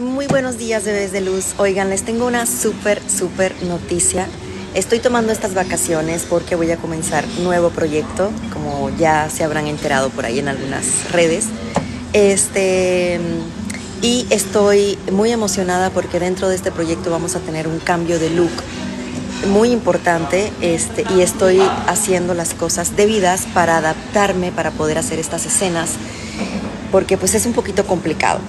Muy buenos días, bebés de luz. Oigan, les tengo una súper, súper noticia. Estoy tomando estas vacaciones porque voy a comenzar nuevo proyecto, como ya se habrán enterado por ahí en algunas redes. Este, y estoy muy emocionada porque dentro de este proyecto vamos a tener un cambio de look muy importante este, y estoy haciendo las cosas debidas para adaptarme, para poder hacer estas escenas, porque pues es un poquito complicado.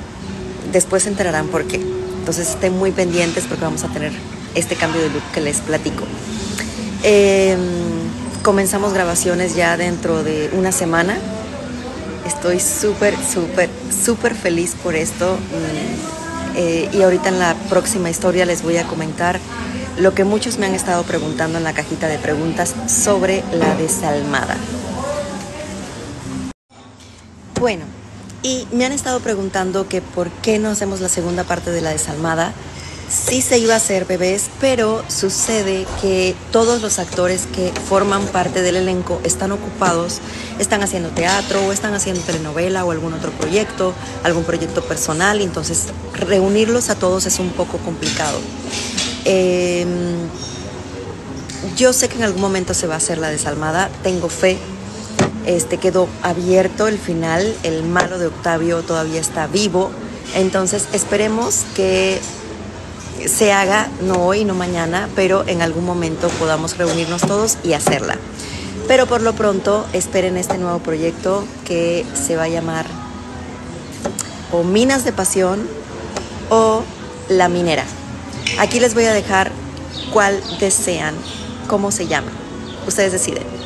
Después se enterarán por qué. Entonces estén muy pendientes porque vamos a tener este cambio de look que les platico. Eh, comenzamos grabaciones ya dentro de una semana. Estoy súper, súper, súper feliz por esto. Mm, eh, y ahorita en la próxima historia les voy a comentar lo que muchos me han estado preguntando en la cajita de preguntas sobre la desalmada. Bueno, y me han estado preguntando que por qué no hacemos la segunda parte de la desalmada. Sí se iba a hacer bebés, pero sucede que todos los actores que forman parte del elenco están ocupados, están haciendo teatro o están haciendo telenovela o algún otro proyecto, algún proyecto personal, entonces reunirlos a todos es un poco complicado. Eh, yo sé que en algún momento se va a hacer la desalmada, tengo fe. Este quedó abierto el final, el malo de Octavio todavía está vivo, entonces esperemos que se haga, no hoy, no mañana, pero en algún momento podamos reunirnos todos y hacerla. Pero por lo pronto esperen este nuevo proyecto que se va a llamar o Minas de Pasión o La Minera. Aquí les voy a dejar cuál desean, cómo se llama. Ustedes deciden.